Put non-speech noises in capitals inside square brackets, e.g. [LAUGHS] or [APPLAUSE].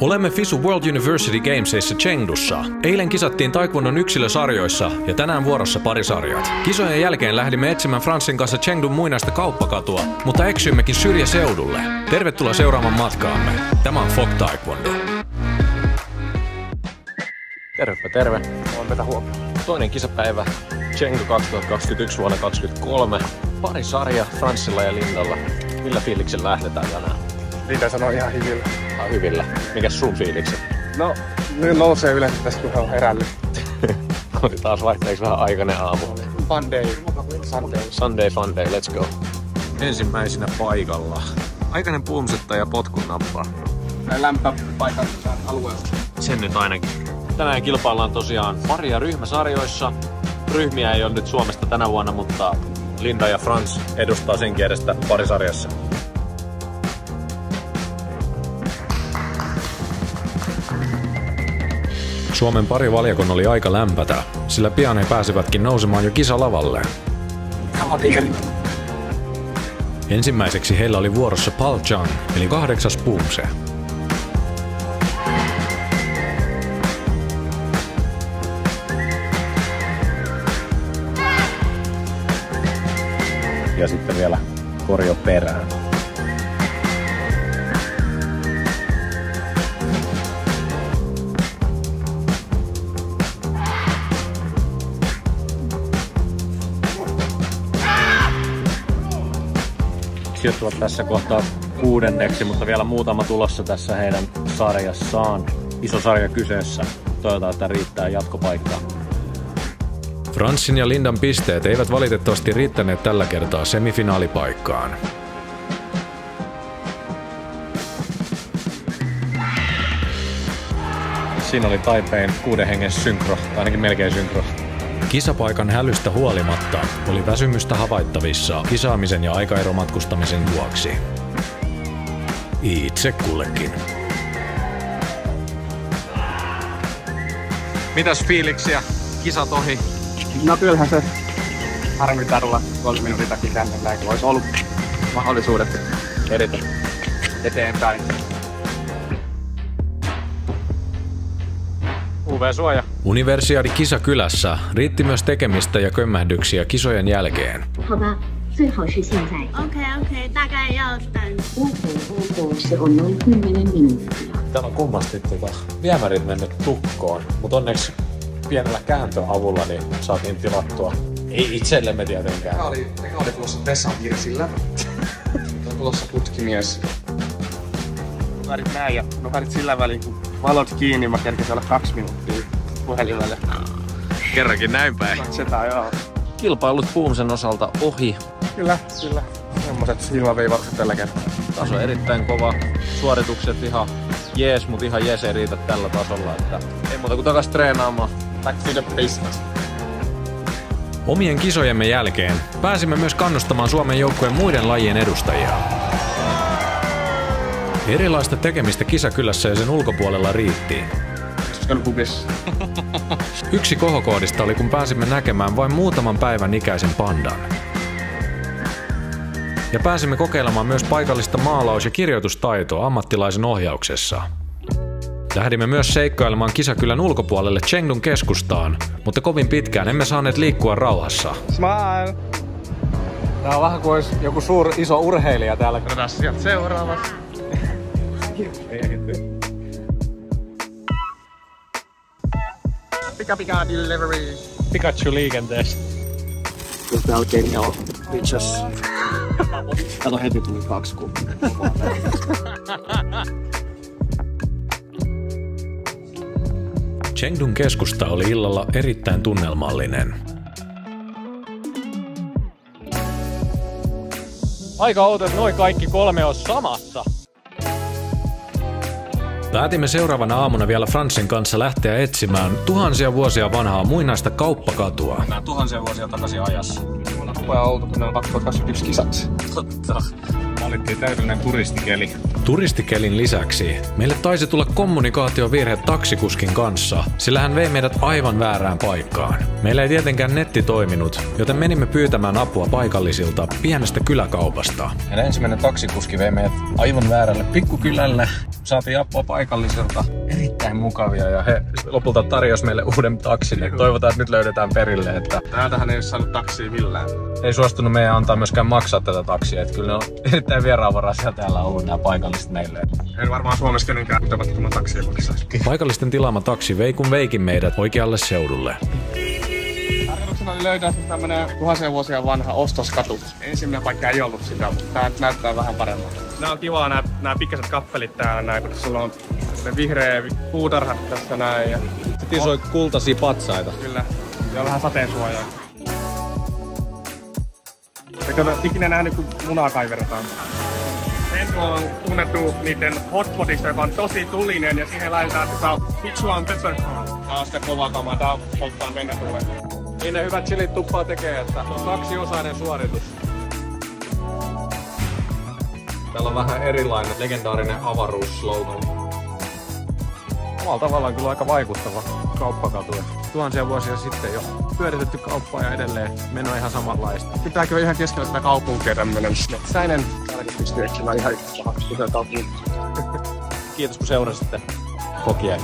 Olemme FISU World University Gamesissa Chengdussa. Eilen kisattiin taekwondon yksilösarjoissa ja tänään vuorossa parisarjat. Kisojen jälkeen lähdimme etsimään Franssin kanssa Chengdun muinaista kauppakatua, mutta eksyimmekin syrjäseudulle. Tervetuloa seuraamaan matkaamme. Tämä on Fok Taekwondo. Tervepä terve. On metä huomioon. Toinen kisapäivä Chengdu 2021 vuonna 2023. Pari sarja Franssilla ja Lindalla. Millä fiiliksellä lähdetään tänään? Linda sanoi ihan hyvillä. Ihan hyvillä. Mikäs sun fiilikset? No, nyt nousee yleensä tästä, kun on herännyt. [LAUGHS] Oli taas vaihteeksi vähän aikainen aamu. Fun day. Sunday. Sunday fun day, let's go. Ensimmäisenä paikalla. Aikainen puumsetta ja potkun nappa. Lämpöpaikan alueella. Sen nyt ainakin. Tänään kilpaillaan tosiaan paria ryhmäsarjoissa. Ryhmiä ei ole nyt Suomesta tänä vuonna, mutta Linda ja Frans edustaa sen kiedestä parisarjassa. Suomen pari valjakon oli aika lämpätä, sillä pian he pääsivätkin nousemaan jo kisalavalle. Ensimmäiseksi heillä oli vuorossa Paul Chang, eli kahdeksas puumse. Ja sitten vielä korjo perään. Sijoittuvat tässä kohtaa kuudenneksi, mutta vielä muutama tulossa tässä heidän sarjassaan. Iso sarja kyseessä. Toivotaan, että riittää jatkopaikkaa. Franssin ja Lindan pisteet eivät valitettavasti riittäneet tällä kertaa semifinaalipaikkaan. Siinä oli Taipein kuuden hengen synkro, ainakin melkein synkro. Kisapaikan hälystä huolimatta oli väsymystä havaittavissa kisaamisen ja aikaeromatkustamisen vuoksi. Itse kullekin. Mitäs fiiliksiä? Kisat ohi. No kyllähän se harmittaa tulla kolme minuutin takia tänne näin, kun olisi ollut mahdollisuudet edetä eteenpäin. UV-suoja. Universiadi kisakylässä riitti myös tekemistä ja kömmähdyksiä kisojen jälkeen. 好吧，最好是现在。 OK OK，大概要等 se on noin 10 minuuttia. Täällä on kummasti tota, viemärit mennyt tukkoon, mutta onneksi pienellä kääntöavulla niin saatiin tilattua. Ei itsellemme tietenkään. Eka oli, eka oli tulossa Vessan virsillä. Nyt on tulossa putkimies. Värit näin ja no värit sillä välin, kun valot kiinni, mä kerkesin olla kaksi minuuttia puhelimelle. Kerrankin näin päin. Sitä joo. Kilpailut Puumsen osalta ohi. Kyllä, kyllä. Semmoset silmäviivaukset tällä kertaa. Taso erittäin kova. Suoritukset ihan jees, mutta ihan jees ei riitä tällä tasolla. Että ei muuta kuin takas treenaamaan. Back to the business. Omien kisojemme jälkeen pääsimme myös kannustamaan Suomen joukkueen muiden lajien edustajia. Erilaista tekemistä kisakylässä ja sen ulkopuolella riitti. Yksi kohokohdista oli, kun pääsimme näkemään vain muutaman päivän ikäisen pandan. Ja pääsimme kokeilemaan myös paikallista maalaus- ja kirjoitustaitoa ammattilaisen ohjauksessa. Lähdimme myös seikkailemaan kisakylän ulkopuolelle Chengdun keskustaan, mutta kovin pitkään emme saaneet liikkua rauhassa. Smile! Tää on vähän kuin olisi joku suur, iso urheilija täällä. Otetaan sieltä seuraava. Pika pika delivery. Pikachu liikenteessä. Jos tää oikein joo. Bitches. Kato heti tuli kaksi kun. Chengdun keskusta oli illalla erittäin tunnelmallinen. Aika outo, että noin kaikki kolme on samassa. Päätimme seuraavana aamuna vielä Fransin kanssa lähteä etsimään tuhansia vuosia vanhaa muinaista kauppakatua. Mennään tuhansia vuosia takaisin ajassa. On outo, kun ne on 2021 kisat. Totta. Valittiin täydellinen turistikeli. Turistikelin lisäksi meille taisi tulla kommunikaatiovirhe taksikuskin kanssa, sillä hän vei meidät aivan väärään paikkaan. Meillä ei tietenkään netti toiminut, joten menimme pyytämään apua paikallisilta pienestä kyläkaupasta. Meidän ensimmäinen taksikuski vei meidät aivan väärälle pikkukylälle. Saatiin apua paikallisilta. Erittäin mukavia ja he lopulta tarjosi meille uuden taksin. Toivotaan, että nyt löydetään perille, että Täältähän ei ole saanut taksia millään. Ei suostunut meidän antaa myöskään maksaa tätä taksia. Että kyllä ne on [LAUGHS] erittäin vieraanvaraisia täällä ollut nämä paikalliset meille. En varmaan Suomessa kenenkään tavattoman taksia maksaisi. Paikallisten tilaama taksi vei kun veikin meidät oikealle seudulle. Tarkoituksena oli löytää siis tämmönen tuhansia vuosia vanha ostoskatu. Ensimmäinen paikka ei ollut sitä, mutta tää näyttää vähän paremmalta. Nää on kivaa nää, nää pikkaset kappelit täällä näin, kun sulla on ne vihreä puutarhat tässä näin ja Sitten soi kultaisia patsaita. kyllä, ja vähän sateensuojaa. Eikö ole ikinä nähnyt, kun munaa kaiveretaan? Enko on tunnettu niiden hotpotista, joka on tosi tulinen ja siihen laitetaan tätä Sichuan peppercorn. Tää on sitä kovaa kamaa, tää polttaa mennä tulee. Niin ne hyvät chilit tuppaa tekee, että on kaksiosainen suoritus. Täällä on vähän erilainen legendaarinen avaruusslogan. Omalla tavallaan kyllä aika vaikuttava kauppakatu. Tuhansia vuosia sitten jo pyöritetty kauppaa ja edelleen meno ihan samanlaista. Pitääkö ihan keskellä tätä kaupunkia tämmönen metsäinen? Etsimään ihan yhtä kuten kaupunki. Kiitos kun seurasitte. Kokia.